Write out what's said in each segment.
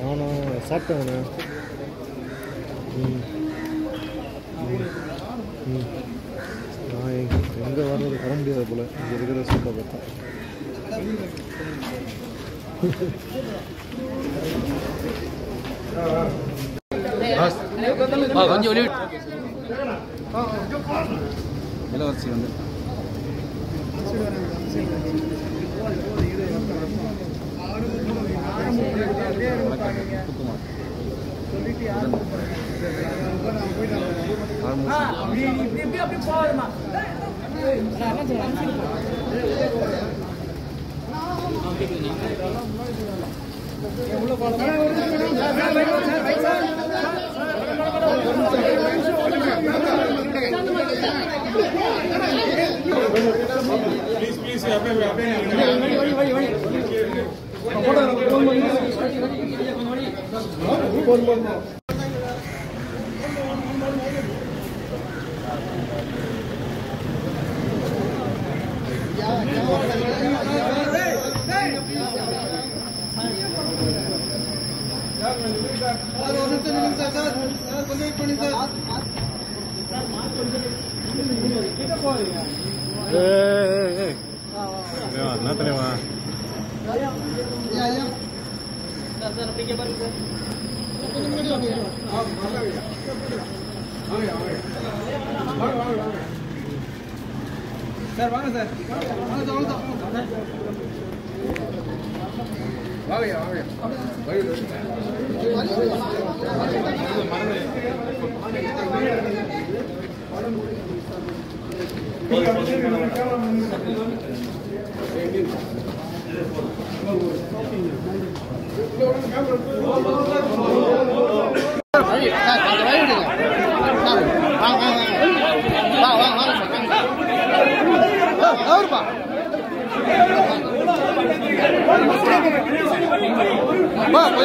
நானும் ம். நான் எங்க எங்கே வர்றது வர முடியாது போல். இங்கே இருக்கிற சூப்பை பார்த்தா. கொஞ்சம் இளவரசி வந்து Ah, di, di, di, di forma. Please, please, என்ன தெரியுமா சார் வாங்க சார் வாங்க சார் வாங்க சார் வாங்கய்யா வாங்கய்யா. கொஞ்சம்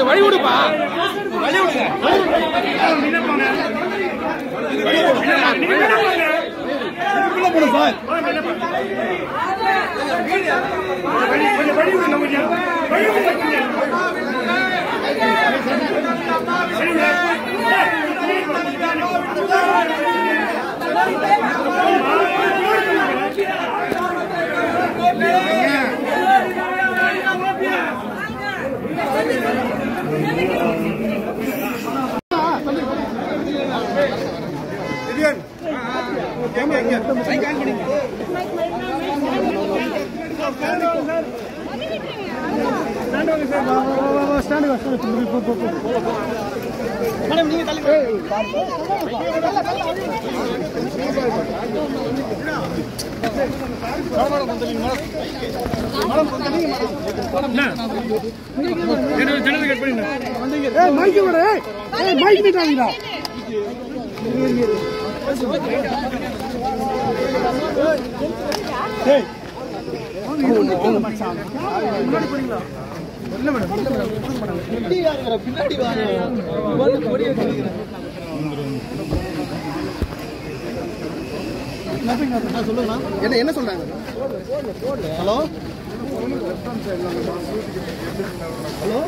வழி விடுப்பா வழி விடுங்க மேடம் நீங்க தள்ளி மேடம் மைக்கு மேடம் மைக் மீட்டாங்களா என்ன என்ன சொல்றாங்க? ஹலோ? ஹலோ?